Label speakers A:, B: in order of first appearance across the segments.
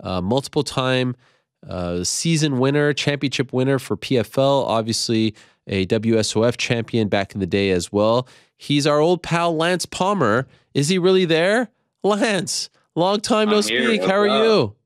A: uh, multiple time uh, season winner, championship winner for PFL, obviously a WSOF champion back in the day as well. He's our old pal Lance Palmer. Is he really there? Lance, long time no speak. How are
B: What's
A: you?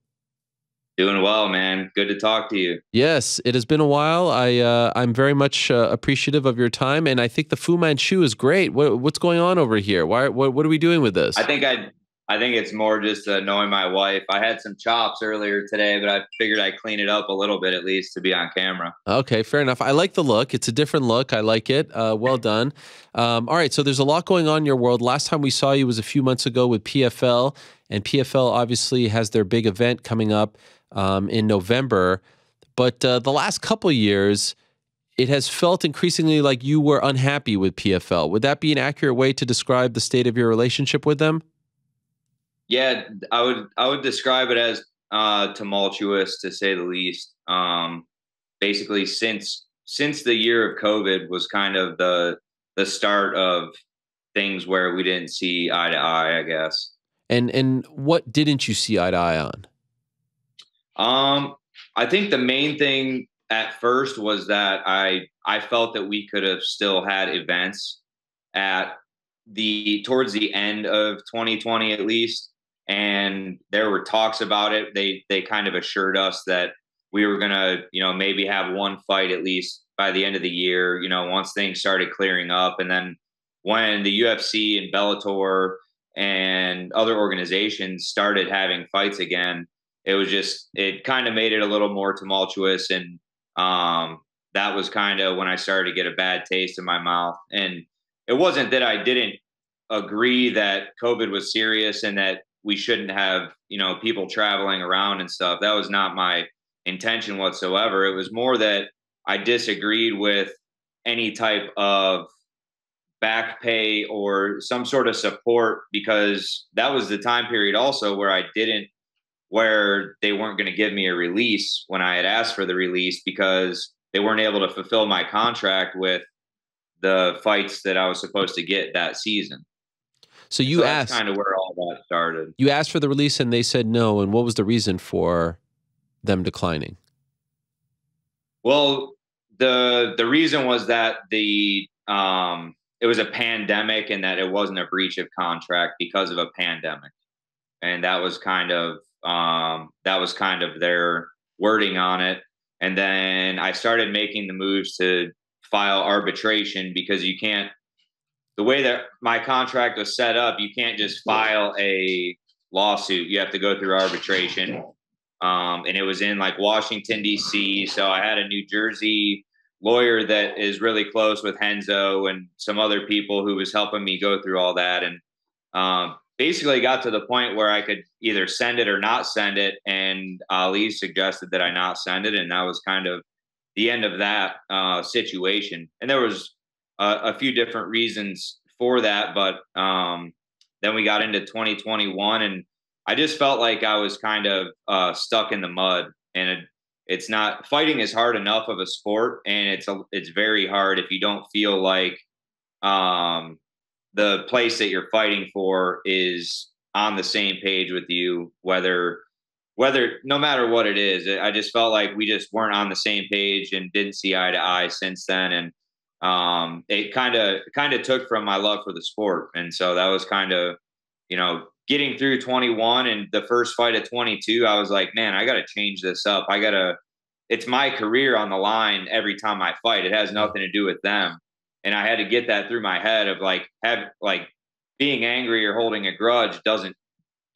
B: Doing well, man. Good to talk to you.
A: Yes, it has been a while. I uh, I'm very much uh, appreciative of your time, and I think the Fu Manchu is great. What, what's going on over here? Why? What, what are we doing with this?
B: I think I I think it's more just knowing my wife. I had some chops earlier today, but I figured I'd clean it up a little bit at least to be on camera.
A: Okay, fair enough. I like the look. It's a different look. I like it. Uh, well done. Um, all right, so there's a lot going on in your world. Last time we saw you was a few months ago with PFL, and PFL obviously has their big event coming up um, in November. But uh, the last couple years, it has felt increasingly like you were unhappy with PFL. Would that be an accurate way to describe the state of your relationship with them?
B: Yeah, I would I would describe it as uh, tumultuous to say the least. Um, basically, since since the year of COVID was kind of the the start of things where we didn't see eye to eye. I guess.
A: And and what didn't you see eye to eye on?
B: Um, I think the main thing at first was that I I felt that we could have still had events at the towards the end of 2020 at least and there were talks about it. They they kind of assured us that we were gonna, you know, maybe have one fight at least by the end of the year. You know, once things started clearing up, and then when the UFC and Bellator and other organizations started having fights again, it was just it kind of made it a little more tumultuous, and um, that was kind of when I started to get a bad taste in my mouth. And it wasn't that I didn't agree that COVID was serious and that we shouldn't have you know people traveling around and stuff. That was not my intention whatsoever. It was more that i disagreed with any type of back pay or some sort of support because that was the time period also where i didn't where they weren't going to give me a release when i had asked for the release because they weren't able to fulfill my contract with the fights that i was supposed to get that season
A: so you
B: so
A: asked
B: kind of where all that started.
A: You asked for the release and they said no. And what was the reason for them declining?
B: Well, the the reason was that the um, it was a pandemic and that it wasn't a breach of contract because of a pandemic, and that was kind of um, that was kind of their wording on it. And then I started making the moves to file arbitration because you can't the way that my contract was set up, you can't just file a lawsuit. You have to go through arbitration. Um, and it was in like Washington, D.C. So I had a New Jersey lawyer that is really close with Renzo and some other people who was helping me go through all that. And um, basically got to the point where I could either send it or not send it. And Ali suggested that I not send it. And that was kind of the end of that uh, situation. And there was a few different reasons for that, but um, then we got into 2021, and I just felt like I was kind of uh, stuck in the mud. And it, it's not fighting is hard enough of a sport, and it's a, it's very hard if you don't feel like um, the place that you're fighting for is on the same page with you, whether whether no matter what it is. I just felt like we just weren't on the same page and didn't see eye to eye since then, and um, it kind of kind of took from my love for the sport, and so that was kind of you know getting through 21 and the first fight at 22. I was like, man, I got to change this up. I got to. It's my career on the line every time I fight. It has nothing to do with them, and I had to get that through my head of like have like being angry or holding a grudge doesn't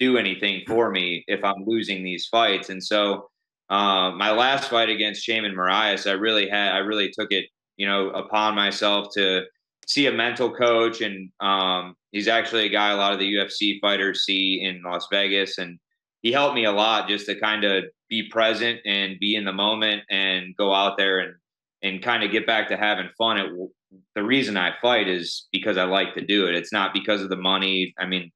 B: do anything for me if I'm losing these fights. And so uh, my last fight against Sheymon Moraes, I really had I really took it you know, upon myself to see a mental coach. And um, he's actually a guy a lot of the UFC fighters see in Las Vegas. And he helped me a lot just to kind of be present and be in the moment and go out there and, and kind of get back to having fun. It, the reason I fight is because I like to do it. It's not because of the money. I mean,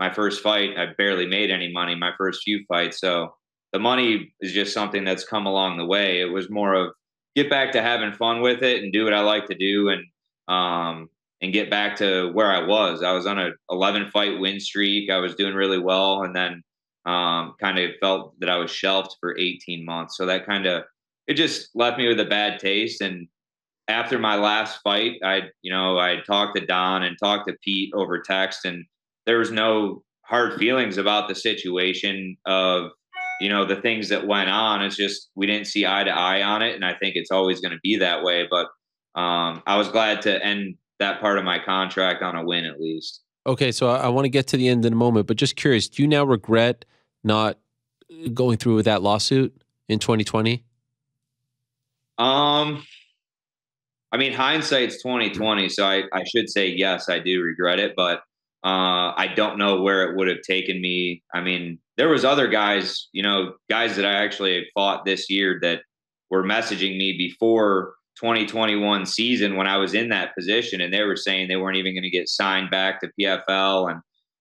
B: my first fight, I barely made any money, my first few fights. So the money is just something that's come along the way. It was more of get back to having fun with it and do what I like to do and um and get back to where I was. I was on a 11 fight win streak. I was doing really well and then um, kind of felt that I was shelved for 18 months. So that kind of it just left me with a bad taste. And after my last fight, I you know I talked to Donn and talked to Pete over text, and there was no hard feelings about the situation of you know the things that went on. It's just we didn't see eye to eye on it, and I think it's always going to be that way. But um, I was glad to end that part of my contract on a win at least.
A: Okay, so I, I want to get to the end in a moment, but just curious, do you now regret not going through with that lawsuit in 2020?
B: Um, I mean, hindsight's 2020, so I, I should say yes, I do regret it, but uh, I don't know where it would have taken me. I mean, there was other guys, you know, guys that I actually fought this year that were messaging me before 2021 season when I was in that position, and they were saying they weren't even going to get signed back to PFL, and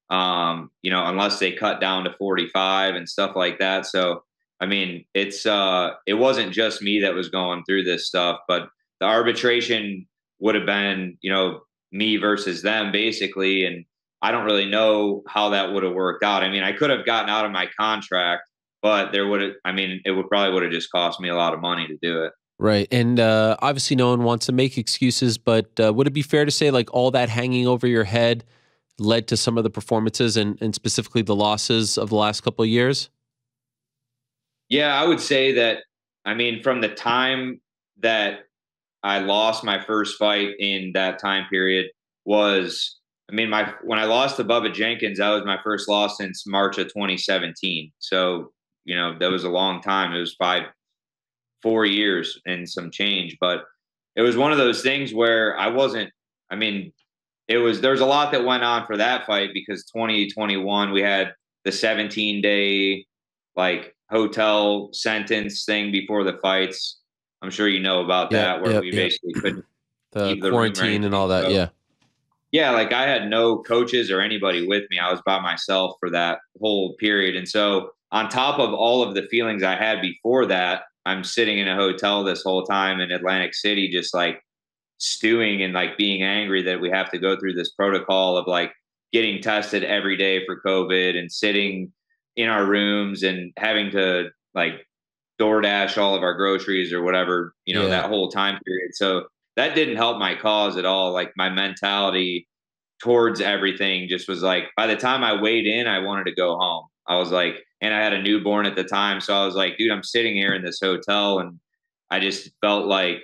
B: um, you know, unless they cut down to 45 and stuff like that. So, I mean, it's uh, it wasn't just me that was going through this stuff, but the arbitration would have been, you know, me versus them basically, and I don't really know how that would have worked out. I mean, I could have gotten out of my contract, but there would have, I mean, it would probably would have just cost me a lot of money to do it.
A: Right. And uh, obviously, no one wants to make excuses, but uh, would it be fair to say, like, all that hanging over your head led to some of the performances and, and specifically the losses of the last couple of years?
B: Yeah, I would say that. I mean, from the time that I lost my first fight in that time period was, I mean, my when I lost to Bubba Jenkins, that was my first loss since March of 2017. So, you know, that was a long time. It was five, four years and some change. But it was one of those things where I wasn't, I mean, it was, there's a lot that went on for that fight because 2021, we had the 17 day like hotel sentence thing before the fights. I'm sure you know about that, where we basically couldn't
A: the quarantine and all that. So, yeah.
B: Yeah, like I had no coaches or anybody with me. I was by myself for that whole period. And so, on top of all of the feelings I had before that, I'm sitting in a hotel this whole time in Atlantic City, just like stewing and like being angry that we have to go through this protocol of like getting tested every day for COVID and sitting in our rooms and having to like DoorDash all of our groceries or whatever, you know, yeah. that whole time period. So that didn't help my cause at all. Like my mentality towards everything just was like, by the time I weighed in, I wanted to go home. I was like, and I had a newborn at the time. So I was like, dude, I'm sitting here in this hotel and I just felt like,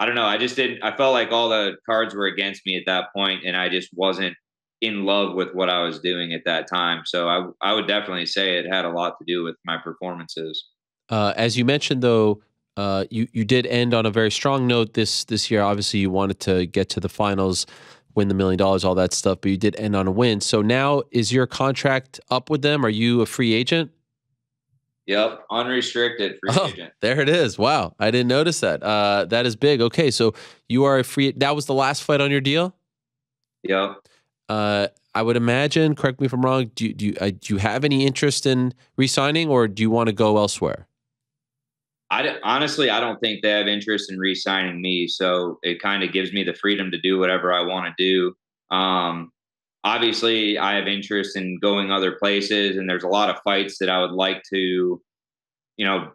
B: I don't know, I just didn't, I felt like all the cards were against me at that point and I just wasn't in love with what I was doing at that time. So I, I would definitely say it had a lot to do with my performances.
A: Uh, as you mentioned, though, uh, you you did end on a very strong note this this year. Obviously, you wanted to get to the finals win the million dollars, all that stuff, but you did end on a win. So now is your contract up with them? Are you a free agent?
B: Yep, unrestricted free oh, agent.
A: There it is. Wow, I didn't notice that. Uh, that is big. Okay, so you are a free. That was the last fight on your deal.
B: Yep.
A: Uh, I would imagine. Correct me if I'm wrong. Do, do you uh, do you have any interest in resigning, or do you want to go elsewhere?
B: I honestly, I don't think they have interest in re-signing me. So it kind of gives me the freedom to do whatever I want to do. Um, obviously, I have interest in going other places, and there's a lot of fights that I would like to, you know,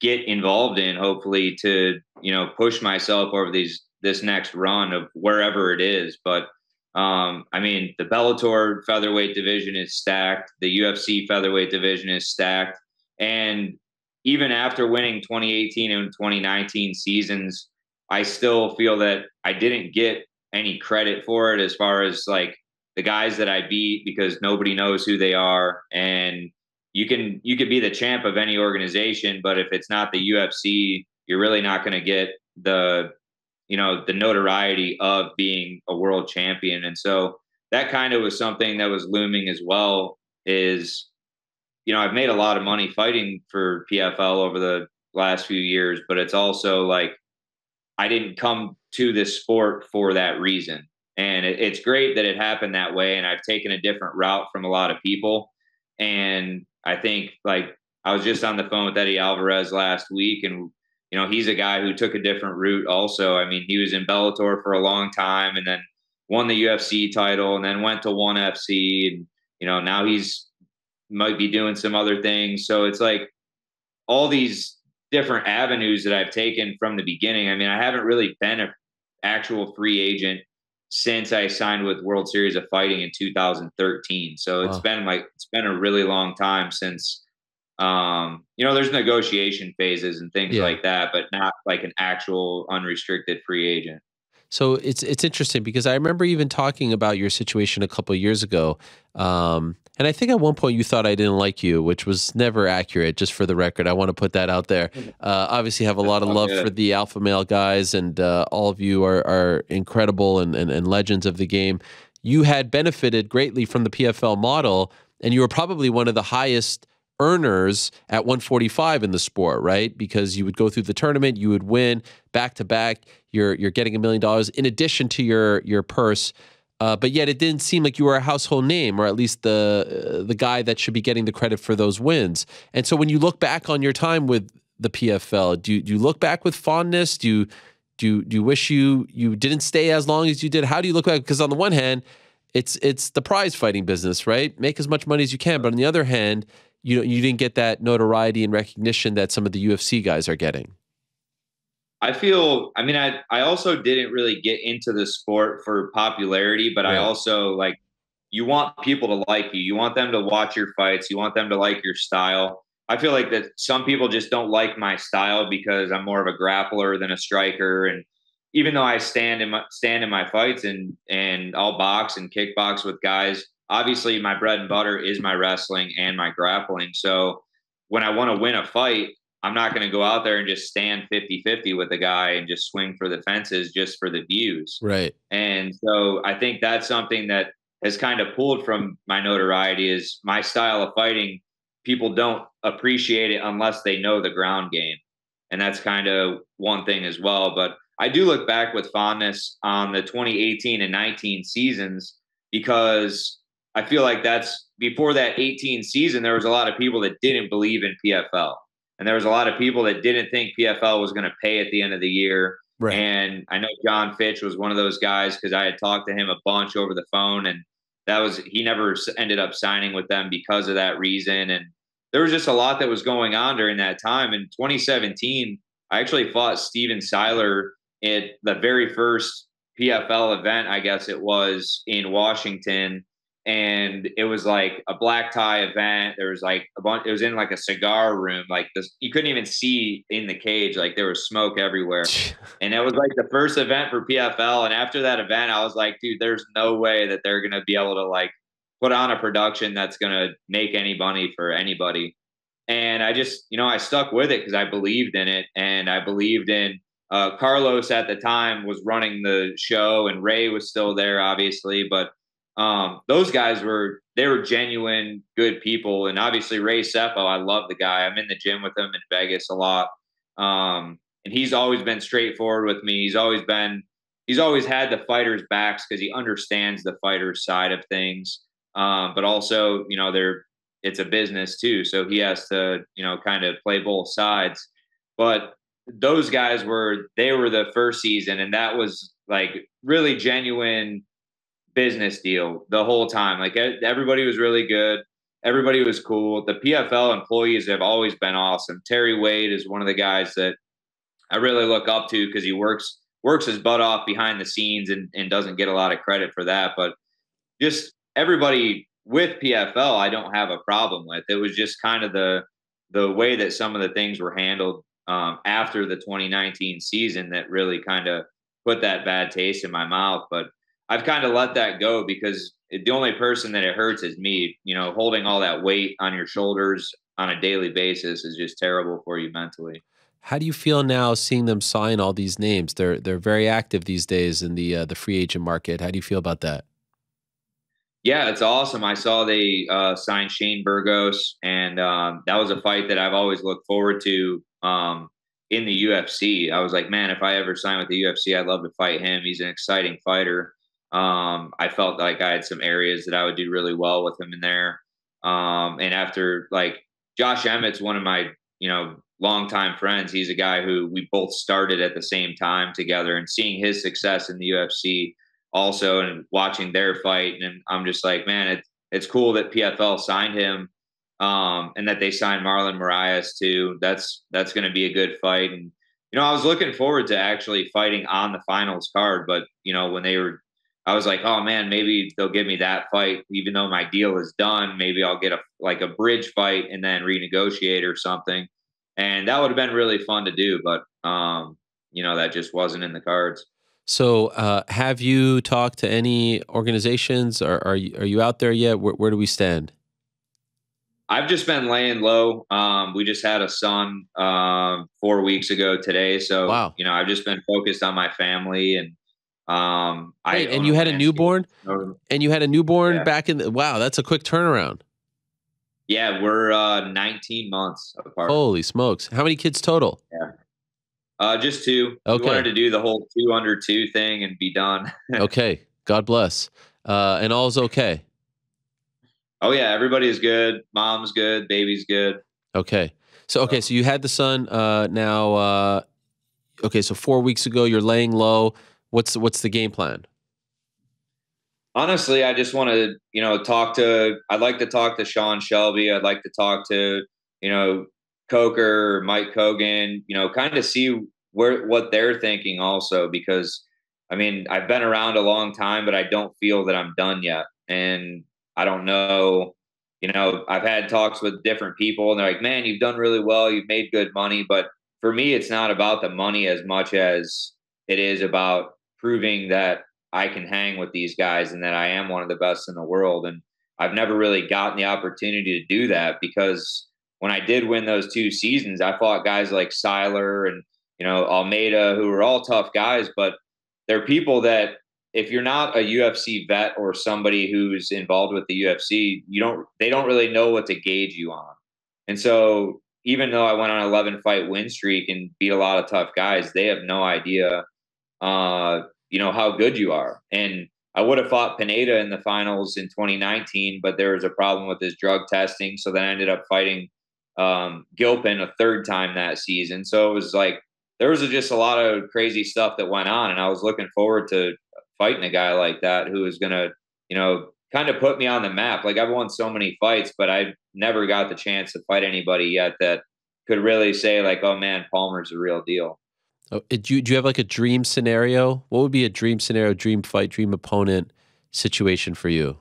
B: get involved in. Hopefully, to you know, push myself over these this next run of wherever it is. But um, I mean, the Bellator featherweight division is stacked. The UFC featherweight division is stacked, and even after winning 2018 and 2019 seasons, I still feel that I didn't get any credit for it as far as like the guys that I beat because nobody knows who they are. And you can you could be the champ of any organization, but if it's not the UFC, you're really not going to get the you know the notoriety of being a world champion. And so that kind of was something that was looming as well. Is you know, I've made a lot of money fighting for PFL over the last few years, but it's also like I didn't come to this sport for that reason. And it, it's great that it happened that way. And I've taken a different route from a lot of people. And I think like I was just on the phone with Eddie Alvarez last week, and you know he's a guy who took a different route. Also, I mean, he was in Bellator for a long time, and then won the UFC title, and then went to ONE FC, and you know now he's might be doing some other things. So it's like all these different avenues that I've taken from the beginning. I mean, I haven't really been an actual free agent since I signed with World Series of Fighting in 2013. So wow. it's been like it's been a really long time since um, you know, there's negotiation phases and things yeah. like that, but not like an actual unrestricted free agent.
A: So it's it's interesting because I remember even talking about your situation a couple years ago, um, and I think at one point you thought I didn't like you, which was never accurate. Just for the record, I want to put that out there. Uh, obviously, have a lot of love for the alpha male guys, and uh, all of you are are incredible and, and and legends of the game. You had benefited greatly from the PFL model, and you were probably one of the highest earners at 145 in the sport, right? Because you would go through the tournament, you would win back to back. You're you're getting a million dollars in addition to your your purse. Uh, but yet it didn't seem like you were a household name, or at least the uh, the guy that should be getting the credit for those wins. And so when you look back on your time with the PFL, do you, do you look back with fondness? Do you do you, do you wish you you didn't stay as long as you did? How do you look back? Because on the one hand, it's it's the prize fighting business, right? Make as much money as you can, but on the other hand, you you didn't get that notoriety and recognition that some of the UFC guys are getting.
B: I feel, I mean, I, I also didn't really get into the sport for popularity, but I also like, you want people to like you. You want them to watch your fights. You want them to like your style. I feel like that some people just don't like my style because I'm more of a grappler than a striker. And even though I stand in my stand in my fights and and I'll box and kickbox with guys obviously my bread and butter is my wrestling and my grappling. So when I want to win a fight, I'm not going to go out there and just stand 50 50 with a guy and just swing for the fences just for the views.
A: Right.
B: And so I think that's something that has kind of pulled from my notoriety is my style of fighting. People don't appreciate it unless they know the ground game. And that's kind of one thing as well. But I do look back with fondness on the 2018 and 19 seasons because I feel like that's before that 18 season, there was a lot of people that didn't believe in PFL. And there was a lot of people that didn't think PFL was going to pay at the end of the year. Right. And I know Jon Fitch was one of those guys because I had talked to him a bunch over the phone. And that was, he never ended up signing with them because of that reason. And there was just a lot that was going on during that time. In 2017, I actually fought Steven Siler at the very first PFL event, I guess it was in Washington and it was like a black tie event. There was like a bunch. It was in like a cigar room. Like this, you couldn't even see in the cage. Like there was smoke everywhere. and it was like the first event for PFL. And after that event, I was like, dude, there's no way that they're gonna be able to like put on a production that's gonna make any money for anybody. And I just, you know, I stuck with it because I believed in it, and I believed in. Uh, Carlos at the time was running the show, and Ray was still there, obviously, but um, those guys were they were genuine good people, and obviously Ray Sefo, I love the guy. I'm in the gym with him in Vegas a lot, um, and he's always been straightforward with me. He's always been he's always had the fighters' backs because he understands the fighters' side of things. Um, but also, you know, they're it's a business too, so he has to you know kind of play both sides. But those guys were they were the first season, and that was like really genuine business deal the whole time. Like everybody was really good. Everybody was cool. The PFL employees have always been awesome. Terry Wade is one of the guys that I really look up to because he works works his butt off behind the scenes and, and doesn't get a lot of credit for that. But just everybody with PFL, I don't have a problem with. It was just kind of the the way that some of the things were handled um, after the 2019 season that really kind of put that bad taste in my mouth. But I've kind of let that go because the only person that it hurts is me. You know, holding all that weight on your shoulders on a daily basis is just terrible for you mentally.
A: How do you feel now seeing them sign all these names? They're they're very active these days in the uh, the free agent market. How do you feel about that?
B: Yeah, it's awesome. I saw they uh, signed Shane Burgos, and um, that was a fight that I've always looked forward to um, in the UFC. I was like, man, if I ever sign with the UFC, I'd love to fight him. He's an exciting fighter. Um, I felt like I had some areas that I would do really well with him in there. Um, and after like Josh Emmett's one of my, you know, longtime friends. He's a guy who we both started at the same time together and seeing his success in the UFC also and watching their fight. And I'm just like, man, it's, it's cool that PFL signed him. um, and that they signed Marlon Moraes too. That's that's going to be a good fight. And you know, I was looking forward to actually fighting on the finals card, but you know, when they were, I was like, oh man, maybe they'll give me that fight, even though my deal is done. Maybe I'll get a like a bridge fight and then renegotiate or something, and that would have been really fun to do. But um, you know, that just wasn't in the cards.
A: So, uh, have you talked to any organizations? Or are you are you out there yet? Where, where do we stand?
B: I've just been laying low. Um, we just had a son um, four weeks ago today, so wow. you know I've just been focused on my family and um,
A: Wait, I and you had a newborn, and you had a newborn yeah. back in the wow. That's a quick turnaround.
B: Yeah, we're uh, 19 months apart.
A: Holy smokes! How many kids total?
B: Yeah, uh, just two. Okay. We wanted to do the whole two under two thing and be done.
A: okay. God bless. Uh, and all's okay.
B: Oh yeah, everybody is good. Mom's good. Baby's good.
A: Okay. So okay, so you had the son. Uh, now, uh, okay, so four weeks ago, you're laying low. What's what's the game plan?
B: Honestly, I just want to, you know, talk to. I'd like to talk to Sean Shelby. I'd like to talk to, you know, Coker, Mike Kogan. You know, kind of see where what they're thinking also because I mean I've been around a long time, but I don't feel that I'm done yet, and I don't know. You know, I've had talks with different people, and they're like, "Man, you've done really well. You've made good money." But for me, it's not about the money as much as it is about proving that I can hang with these guys and that I am one of the best in the world. And I've never really gotten the opportunity to do that because when I did win those two seasons, I fought guys like Siler and you know, Almeida, who were all tough guys, but they're people that if you're not a UFC vet or somebody who's involved with the UFC, you don't they don't really know what to gauge you on. And so even though I went on an 11 fight win streak and beat a lot of tough guys, they have no idea uh, you know, how good you are. And I would have fought Pineda in the finals in 2019, but there was a problem with his drug testing. So then I ended up fighting um, Gilpin a third time that season. So it was like there was just a lot of crazy stuff that went on, and I was looking forward to fighting a guy like that who was gonna, you know, kind of put me on the map. Like I've won so many fights, but I never got the chance to fight anybody yet that could really say like, "Oh man, Palmer's a real deal."
A: Oh, do you do you have like a dream scenario? What would be a dream scenario, dream fight, dream opponent situation for you?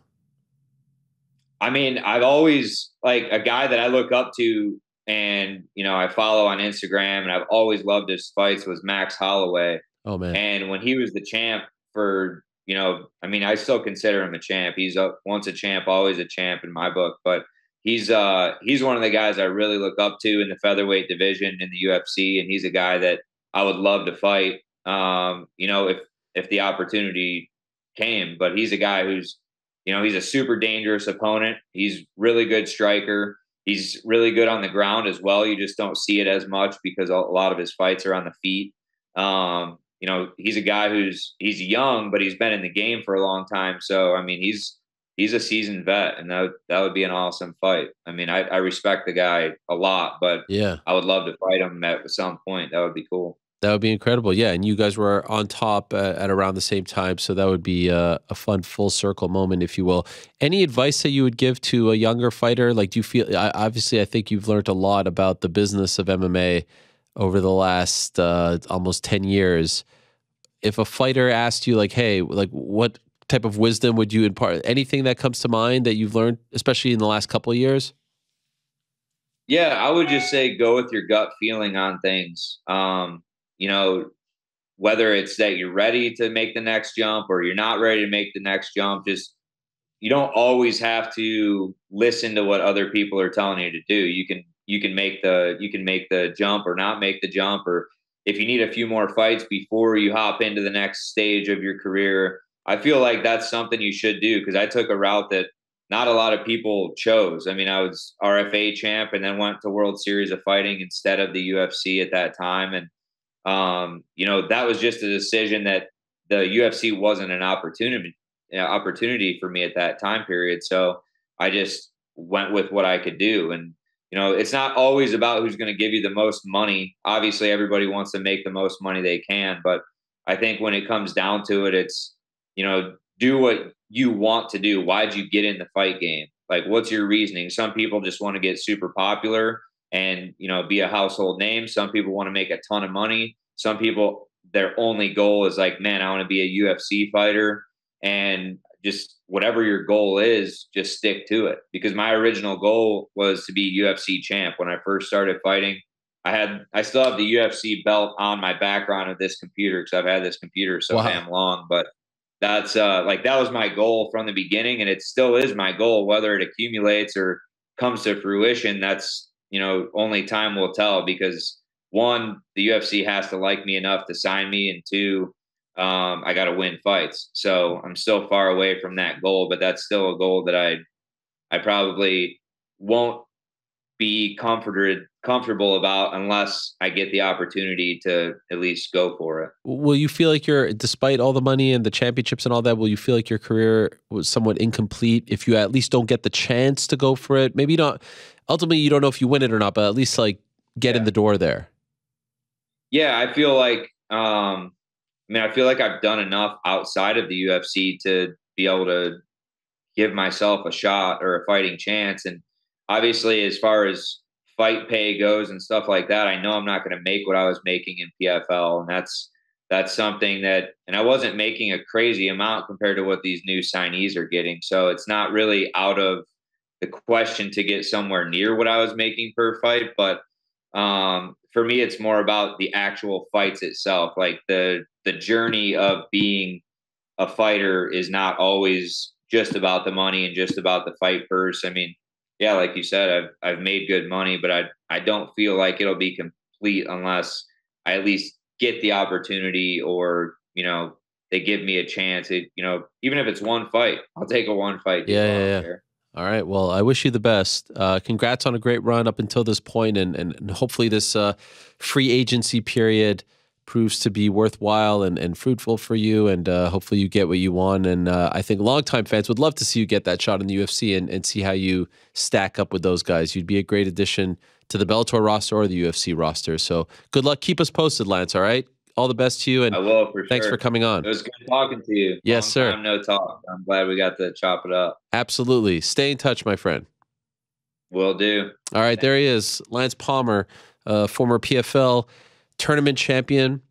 B: I mean, I've always like a guy that I look up to and you know I follow on Instagram, and I've always loved his fights. Was Max Holloway?
A: Oh man!
B: And when he was the champ for you know, I mean, I still consider him a champ. He's a once a champ, always a champ in my book. But he's uh he's one of the guys I really look up to in the featherweight division in the UFC, and he's a guy that I would love to fight. Um, you know, if if the opportunity came, but he's a guy who's you know he's a super dangerous opponent. He's really good striker. He's really good on the ground as well. You just don't see it as much because a lot of his fights are on the feet. Um, you know, he's a guy who's he's young, but he's been in the game for a long time. So I mean, he's he's a seasoned vet, and that that would be an awesome fight. I mean, I, I respect the guy a lot, but
A: yeah,
B: I would love to fight him at some point. That would be cool.
A: That would be incredible. Yeah, and you guys were on top uh, at around the same time, so that would be uh, a fun full circle moment, if you will. Any advice that you would give to a younger fighter? Like, do you feel? obviously, I think you've learned a lot about the business of MMA over the last uh, almost ten years. If a fighter asked you, like, "Hey, like, what type of wisdom would you impart?" Anything that comes to mind that you've learned, especially in the last couple of years?
B: Yeah, I would just say go with your gut feeling on things. Um, you know, whether it's that you're ready to make the next jump or you're not ready to make the next jump, just you don't always have to listen to what other people are telling you to do. You can you can make the you can make the jump or not make the jump or if you need a few more fights before you hop into the next stage of your career, I feel like that's something you should do because I took a route that not a lot of people chose. I mean, I was RFA champ and then went to World Series of Fighting instead of the UFC at that time and um, you know, that was just a decision that the UFC wasn't an opportunity opportunity for me at that time period. So I just went with what I could do. And, you know, it's not always about who's going to give you the most money. Obviously, everybody wants to make the most money they can. But I think when it comes down to it, it's, you know, do what you want to do. Why'd you get in the fight game? Like, what's your reasoning? Some people just want to get super popular and you know be a household name. Some people want to make a ton of money. Some people their only goal is like, man, I want to be a UFC fighter, and just whatever your goal is, just stick to it. Because my original goal was to be UFC champ when I first started fighting. I had I still have the UFC belt on my background of this computer because I've had this computer so wow. damn long. But that's uh like that was my goal from the beginning, and it still is my goal. Whether it accumulates or comes to fruition, that's you know only time will tell. Because one, the UFC has to like me enough to sign me, and two, um, I got to win fights. So I'm still far away from that goal, but that's still a goal that I I probably won't be comforted comfortable about unless I get the opportunity to at least go for it.
A: Will you feel like you're despite all the money and the championships and all that, will you feel like your career was somewhat incomplete if you at least don't get the chance to go for it? Maybe not ultimately you don't know if you win it or not, but at least like get yeah. in the door there.
B: Yeah, I feel like um I mean I feel like I've done enough outside of the UFC to be able to give myself a shot or a fighting chance and obviously, as far as fight pay goes and stuff like that, I know I'm not going to make what I was making in PFL, and that's that's something that, and I wasn't making a crazy amount compared to what these new signees are getting. So it's not really out of the question to get somewhere near what I was making per fight, but um, for me, it's more about the actual fights itself. Like the the journey of being a fighter is not always just about the money and just about the fight purse. I mean, yeah, like you said, I've I've made good money, but I I don't feel like it'll be complete unless I at least get the opportunity or you know they give me a chance. It you know even if it's one fight, I'll take a one fight.
A: Yeah, yeah, yeah. All right. Well, I wish you the best. Uh, congrats on a great run up until this point, and and hopefully this uh, free agency period proves to be worthwhile and, and fruitful for you. And uh, hopefully you get what you want. And uh, I think longtime fans would love to see you get that shot in the UFC and, and see how you stack up with those guys. You'd be a great addition to the Bellator roster or the UFC roster. So good luck. Keep us posted, Lance. All right. All the best to you. And
B: I will for
A: thanks
B: sure.
A: for coming on.
B: It was good talking to you.
A: Yes,
B: Long
A: sir.
B: Time, no talk. I'm glad we got to chop it up.
A: Absolutely. Stay in touch, my friend.
B: Will do.
A: All right. There he is, Lance Palmer, uh, former PFL tournament champion